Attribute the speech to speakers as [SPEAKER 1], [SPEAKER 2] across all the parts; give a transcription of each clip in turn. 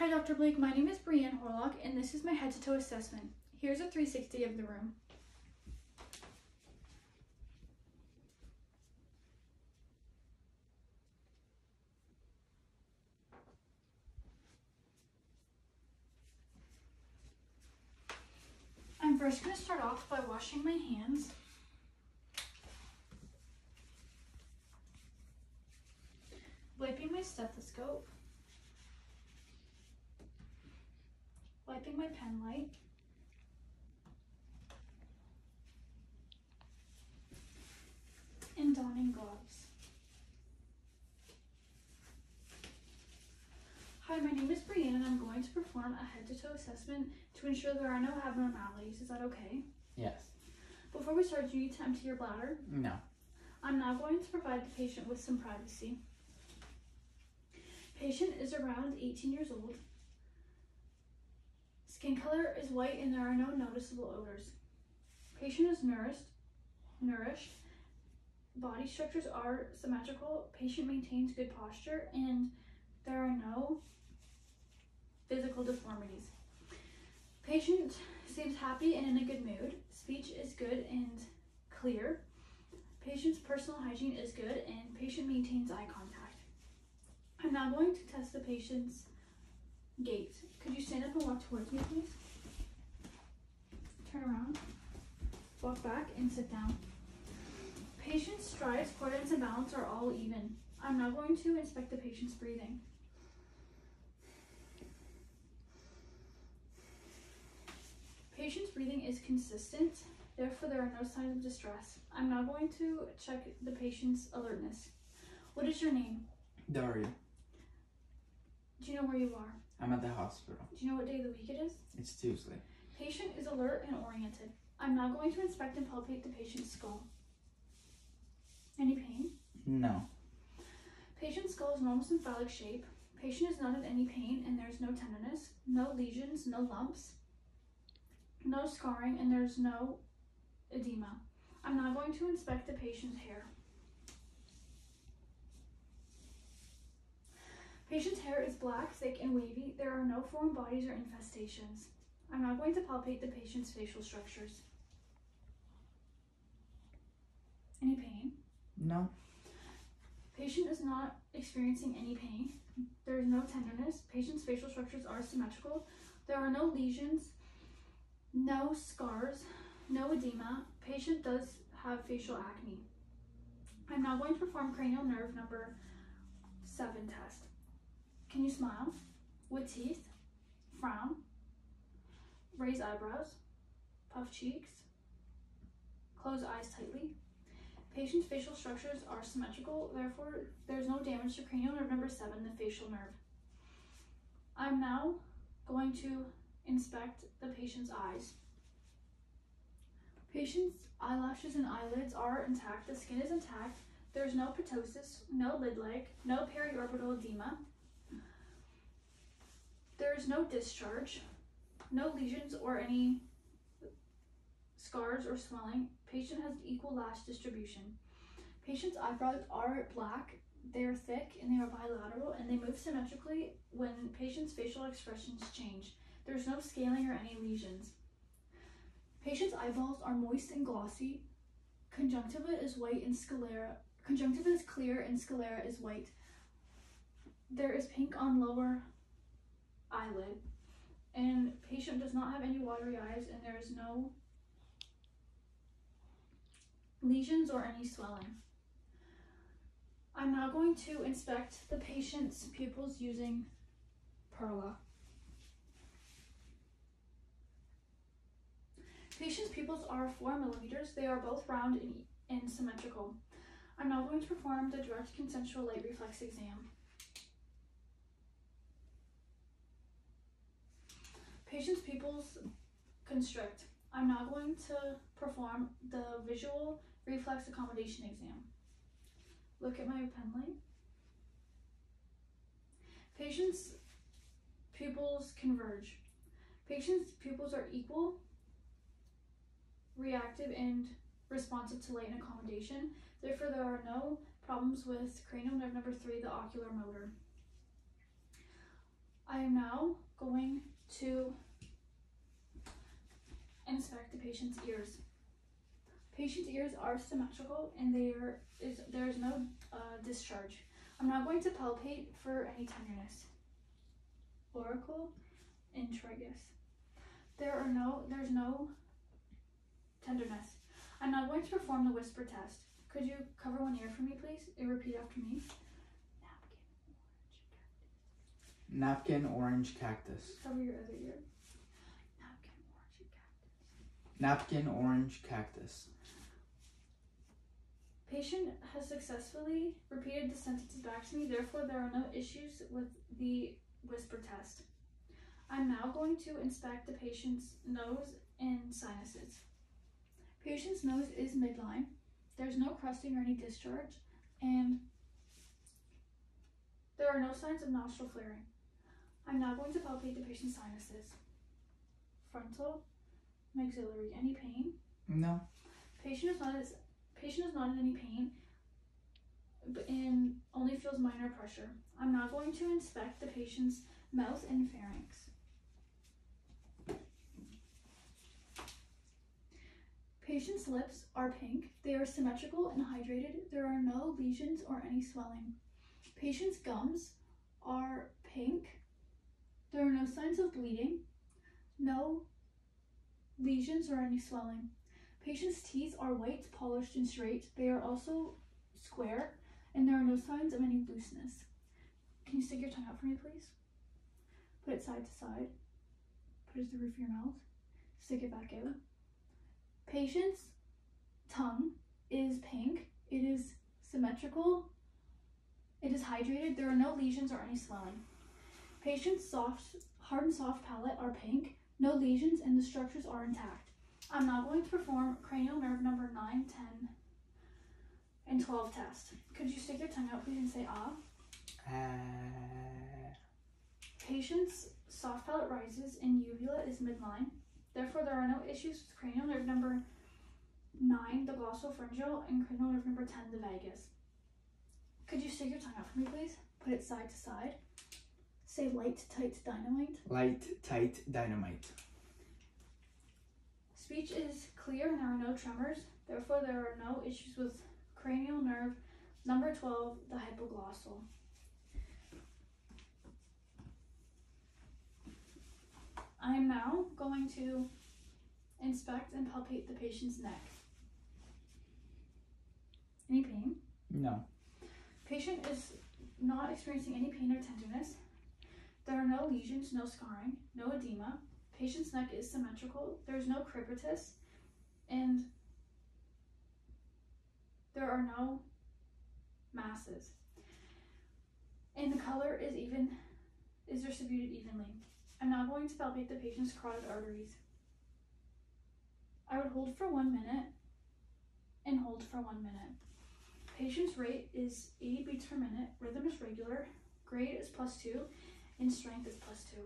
[SPEAKER 1] Hi, Dr. Blake. My name is Breanne Horlock, and this is my head to toe assessment. Here's a 360 of the room. I'm first going to start off by washing my hands. Wiping my stethoscope. Wiping my pen light. And donning gloves. Hi, my name is Breanne and I'm going to perform a head-to-toe assessment to ensure there are no abnormalities. Is that okay?
[SPEAKER 2] Yes.
[SPEAKER 1] Before we start, do you need to empty your bladder?
[SPEAKER 2] No.
[SPEAKER 1] I'm now going to provide the patient with some privacy. Patient is around 18 years old. Skin color is white and there are no noticeable odors. Patient is nourished. Nourished. Body structures are symmetrical. Patient maintains good posture and there are no physical deformities. Patient seems happy and in a good mood. Speech is good and clear. Patient's personal hygiene is good and patient maintains eye contact. I'm now going to test the patient's gait. Could you stand up and walk towards me, please? Turn around, walk back, and sit down. Patient's strides, cadence, and balance are all even. I'm now going to inspect the patient's breathing. Patient's breathing is consistent, therefore there are no signs of distress. I'm now going to check the patient's alertness. What is your name?
[SPEAKER 2] Daria.
[SPEAKER 1] Do you know where you are?
[SPEAKER 2] I'm at the hospital.
[SPEAKER 1] Do you know what day of the week it is?
[SPEAKER 2] It's Tuesday.
[SPEAKER 1] Patient is alert and oriented. I'm now going to inspect and palpate the patient's skull. Any pain?
[SPEAKER 2] No.
[SPEAKER 1] Patient's skull is normal cephalic shape. Patient is not in any pain and there's no tenderness, no lesions, no lumps, no scarring, and there's no edema. I'm now going to inspect the patient's hair. Patient's hair is black, thick, and wavy. There are no foreign bodies or infestations. I'm not going to palpate the patient's facial structures. Any pain?
[SPEAKER 2] No.
[SPEAKER 1] Patient is not experiencing any pain. There is no tenderness. Patient's facial structures are symmetrical. There are no lesions, no scars, no edema. Patient does have facial acne. I'm now going to perform cranial nerve number seven test. Can you smile? With teeth? Frown? Raise eyebrows? Puff cheeks? Close eyes tightly? Patient's facial structures are symmetrical, therefore there's no damage to cranial nerve number seven, the facial nerve. I'm now going to inspect the patient's eyes. Patient's eyelashes and eyelids are intact, the skin is intact, there's no ptosis, no lid lag, no periorbital edema. There is no discharge, no lesions or any scars or swelling. Patient has equal lash distribution. Patient's eyebrows are black, they are thick, and they are bilateral, and they move symmetrically when patient's facial expressions change. There's no scaling or any lesions. Patient's eyeballs are moist and glossy. Conjunctiva is white and sclera. Conjunctiva is clear and sclera is white. There is pink on lower eyelid. And patient does not have any watery eyes and there is no lesions or any swelling. I'm now going to inspect the patient's pupils using PERRLA. Patient's pupils are 4 millimeters. They are both round and, and symmetrical. I'm now going to perform the direct consensual light reflex exam. Patient's pupils constrict. I'm now going to perform the visual reflex accommodation exam. Look at my pen light. Patient's pupils converge. Patient's pupils are equal, reactive, and responsive to light and accommodation. Therefore, there are no problems with cranial nerve number three, the oculomotor. I I am now going to inspect the patient's ears. Patient's ears are symmetrical and there is there is no uh, discharge. I'm not going to palpate for any tenderness. Auricle and tragus. There are no there's no tenderness. I'm not going to perform the whisper test. Could you cover one ear for me, please, and repeat after me?
[SPEAKER 2] Napkin, orange, cactus.
[SPEAKER 1] Cover your other ear. Napkin, orange, cactus.
[SPEAKER 2] Napkin, orange, cactus.
[SPEAKER 1] Patient has successfully repeated the sentences back to me, therefore there are no issues with the whisper test. I'm now going to inspect the patient's nose and sinuses. Patient's nose is midline. There's no crusting or any discharge, and there are no signs of nostril flaring. I'm now going to palpate the patient's sinuses. Frontal, maxillary. Any pain?
[SPEAKER 2] No.
[SPEAKER 1] Patient is not as patient is not in any pain, but and only feels minor pressure. I'm now going to inspect the patient's mouth and pharynx. Patient's lips are pink. They are symmetrical and hydrated. There are no lesions or any swelling. Patient's gums are pink. There are no signs of bleeding, no lesions or any swelling. Patient's teeth are white, polished, and straight. They are also square, and there are no signs of any looseness. Can you stick your tongue out for me, please? Put it side to side. Put it to the roof of your mouth. Stick it back out. Patient's tongue is pink. It is symmetrical. It is hydrated. There are no lesions or any swelling. Patient's soft, hard and soft palate are pink. No lesions and the structures are intact. I'm now going to perform cranial nerve number 9, 10, and 12 test. Could you stick your tongue out please and say ah?
[SPEAKER 2] Uh,
[SPEAKER 1] Patient's soft palate rises and uvula is midline. Therefore, there are no issues with cranial nerve number 9, the glossopharyngeal, and cranial nerve number 10, the vagus. Could you stick your tongue out for me, please? Put it side to side. Say light, tight, dynamite.
[SPEAKER 2] light, tight, dynamite.
[SPEAKER 1] Speech is clear and there are no tremors. Therefore, there are no issues with cranial nerve number 12, the hypoglossal. I am now going to inspect and palpate the patient's neck. Any pain?
[SPEAKER 2] No.
[SPEAKER 1] Patient is not experiencing any pain or tenderness. There are no lesions, no scarring, no edema. Patient's neck is symmetrical. There is no crepitus, and there are no masses. And the color is even is distributed evenly. I'm now going to palpate the patient's carotid arteries. I would hold for one minute and hold for one minute. Patient's rate is 80 beats per minute, rhythm is regular, grade is plus two, and strength is plus two.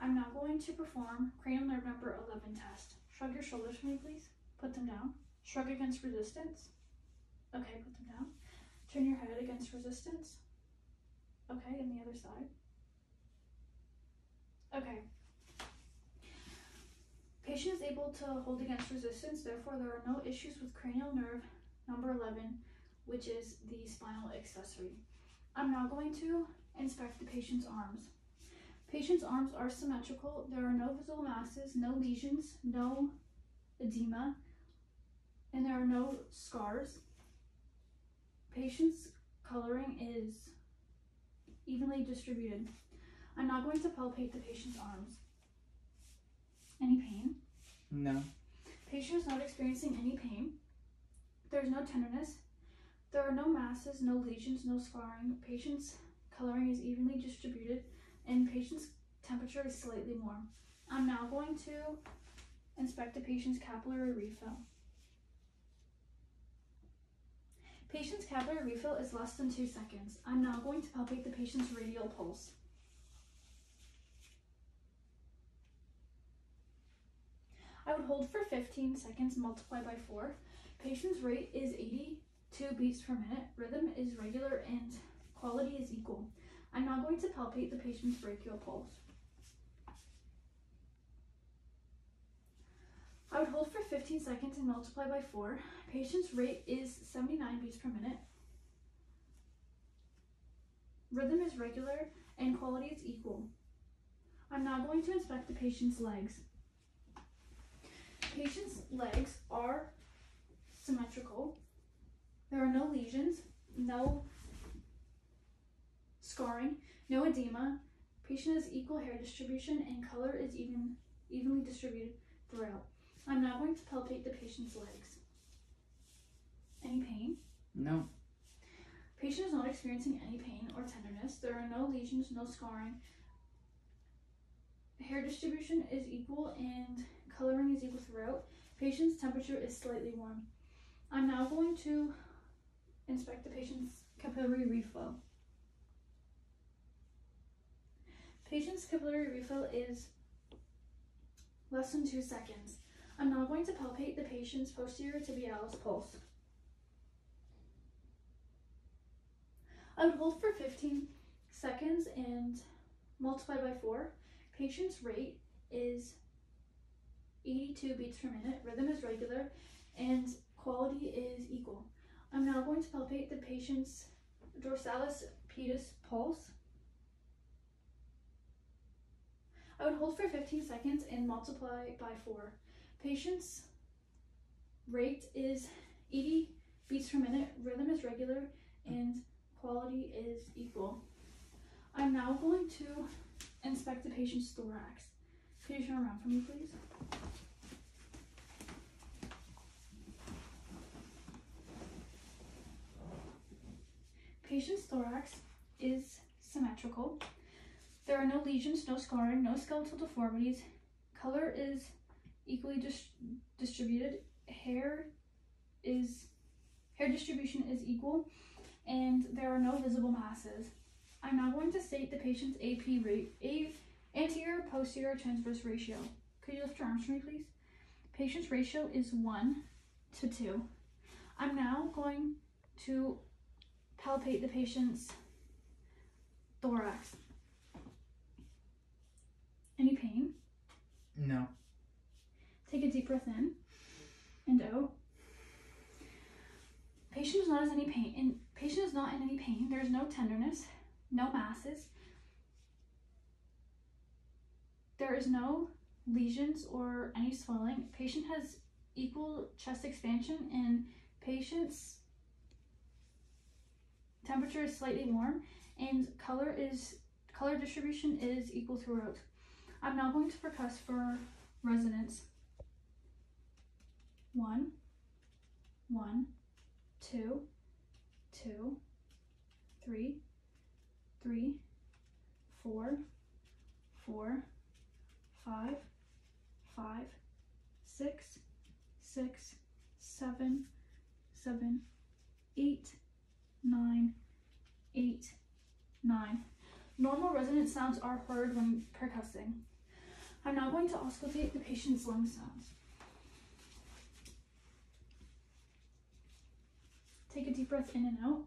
[SPEAKER 1] I'm now going to perform cranial nerve number 11 test. Shrug your shoulders for me, please. Put them down. Shrug against resistance. Okay, put them down. Turn your head against resistance. Okay, and the other side. Okay. Patient is able to hold against resistance, therefore there are no issues with cranial nerve number 11, which is the spinal accessory. I'm now going to inspect the patient's arms. Patient's arms are symmetrical. There are no visible masses, no lesions, no edema, and there are no scars. Patient's coloring is evenly distributed. I'm not going to palpate the patient's arms. Any pain?
[SPEAKER 2] No.
[SPEAKER 1] Patient is not experiencing any pain. There's no tenderness. There are no masses, no lesions, no scarring. Patient's coloring is evenly distributed and patient's temperature is slightly warm. I'm now going to inspect the patient's capillary refill. Patient's capillary refill is less than two seconds. I'm now going to palpate the patient's radial pulse. I would hold for 15 seconds, multiply by 4. Patient's rate is 82 beats per minute. Rhythm is regular and quality is equal. I'm now going to palpate the patient's brachial pulse. I would hold for 15 seconds and multiply by 4. Patient's rate is 79 beats per minute. Rhythm is regular and quality is equal. I'm now going to inspect the patient's legs. Patient's legs are symmetrical. There are no lesions, no scarring, no edema. Patient has equal hair distribution and color is even evenly distributed throughout. I'm now going to palpate the patient's legs. Any pain?
[SPEAKER 2] No.
[SPEAKER 1] Patient is not experiencing any pain or tenderness. There are no lesions, no scarring. Hair distribution is equal and coloring is equal throughout. Patient's temperature is slightly warm. I'm now going to inspect the patient's capillary refill. Patient's capillary refill is less than two seconds. I'm now going to palpate the patient's posterior tibialis pulse. I would hold for 15 seconds and multiply by 4. Patient's rate is 82 beats per minute, rhythm is regular, and quality is equal. I'm now going to palpate the patient's dorsalis pedis pulse. I would hold for 15 seconds and multiply by 4. Patient's rate is 80 beats per minute, rhythm is regular, and quality is equal. I'm now going to inspect the patient's thorax. Could you turn around for me, please? Patient's thorax is symmetrical. There are no lesions, no scarring, no skeletal deformities. Color is equally dis distributed. Hair is hair distribution is equal and there are no visible masses. I'm now going to state the patient's AP rate, A, anterior posterior transverse ratio. Could you lift your arms for me, please? Patient's ratio is 1 to 2. I'm now going to palpate the patient's thorax. Any pain?
[SPEAKER 2] No.
[SPEAKER 1] Take a deep breath in and out. Patient is not in any pain. And patient is not in any pain. There is no tenderness, no masses. There is no lesions or any swelling. Patient has equal chest expansion and patient's temperature is slightly warm and color is color distribution is equal throughout. I'm now going to percuss for resonance. One, one, two, two, three, three, four, four, five, five, six, six, seven, seven, eight, nine, eight, nine. Normal resonant sounds are heard when percussing. I'm now going to auscultate the patient's lung sounds. Take a deep breath in and out.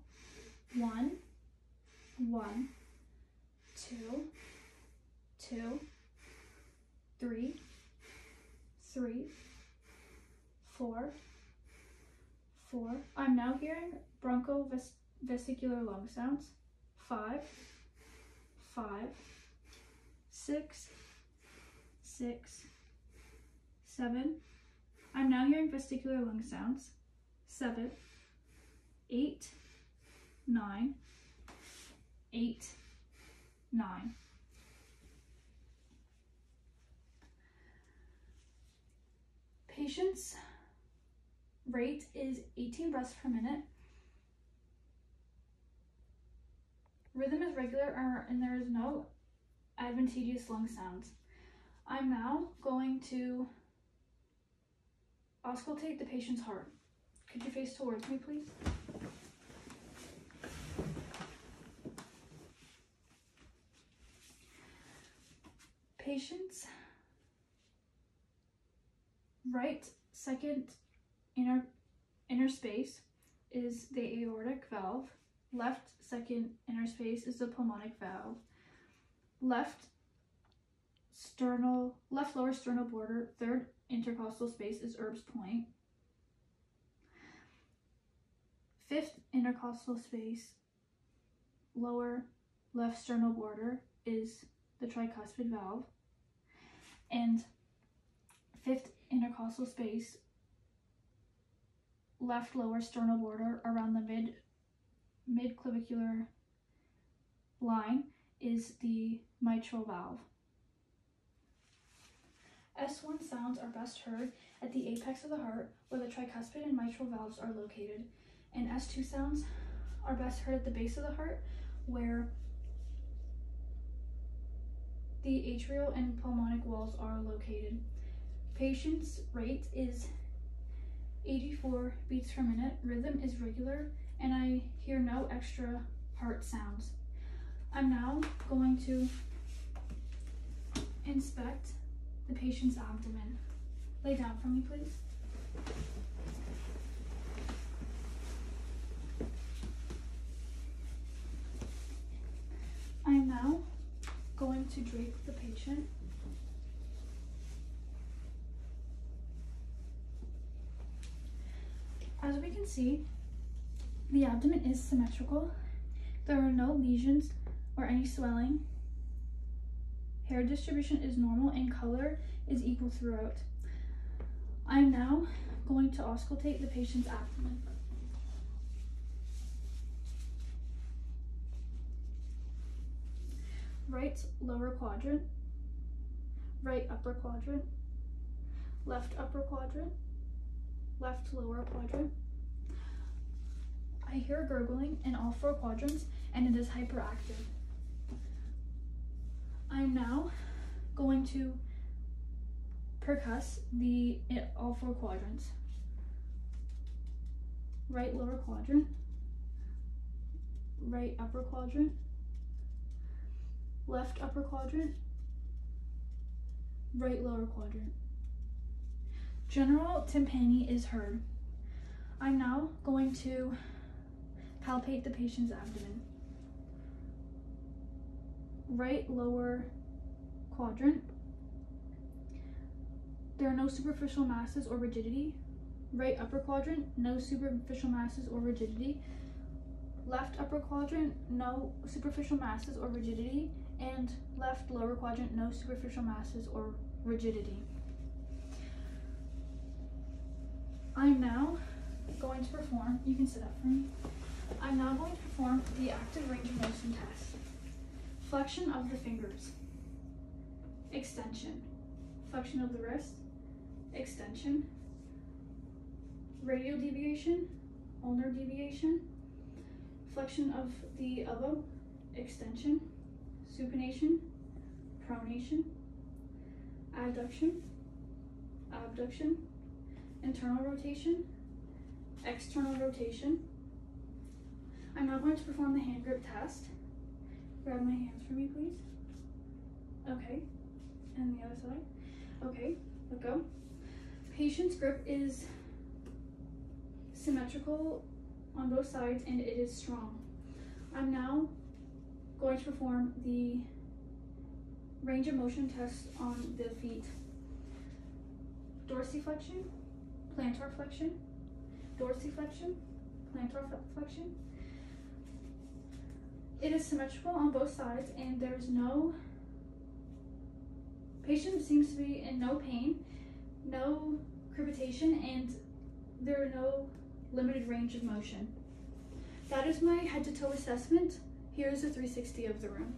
[SPEAKER 1] One, one, two, two, three, three, four, four. I'm now hearing broncho-vesicular lung sounds. Five, five, six, six, seven. I'm now hearing vesicular lung sounds. Seven, eight, nine, eight, nine. Patient's rate is 18 breaths per minute. Rhythm is regular and there is no adventitious lung sounds. I'm now going to auscultate the patient's heart. Could you face towards me, please? Patient's right second inner inner space is the aortic valve. left second inner space is the pulmonic valve. Left sternal, left lower sternal border, third intercostal space is Erb's point. Fifth intercostal space, lower left sternal border is the tricuspid valve. And fifth intercostal space, left lower sternal border around the mid mid clavicular line is the mitral valve. S1 sounds are best heard at the apex of the heart where the tricuspid and mitral valves are located, and S2 sounds are best heard at the base of the heart where the atrial and pulmonic walls are located. Patient's rate is 84 beats per minute, rhythm is regular, and I hear no extra heart sounds. I'm now going to inspect the patient's abdomen. Lay down for me, please. I'm now going to drape the patient. As we can see, the abdomen is symmetrical. There are no lesions or any swelling. Hair distribution is normal and color is equal throughout. I'm now going to auscultate the patient's abdomen. Right lower quadrant, right upper quadrant, left upper quadrant, left lower quadrant. I hear gurgling in all four quadrants and it is hyperactive. I'm now going to percuss the eh, all four quadrants. Right lower quadrant, right upper quadrant, left upper quadrant, right lower quadrant. General tympany is heard. I'm now going to palpate the patient's abdomen. Right lower quadrant. There are no superficial masses or rigidity. Right upper quadrant, no superficial masses or rigidity. Left upper quadrant, no superficial masses or rigidity. And left lower quadrant, no superficial masses or rigidity. I'm now going to perform, you can sit up for me. I'm now going to perform the active range of motion test. Flexion of the fingers, extension, flexion of the wrist, extension, radial deviation, ulnar deviation, flexion of the elbow, extension, supination, pronation, adduction, abduction, internal rotation, external rotation. I'm now going to perform the hand grip test. Grab my hands for me, please. Okay, and the other side. Okay, let go. Patient's grip is symmetrical on both sides and it is strong. I'm now going to perform the range of motion test on the feet. Dorsiflexion, plantar flexion, dorsiflexion, plantar flexion. It is symmetrical on both sides and there's no, patient seems to be in no pain, no crepitation, and there are no limited range of motion. That is my head to toe assessment. Here's a 360 of the room.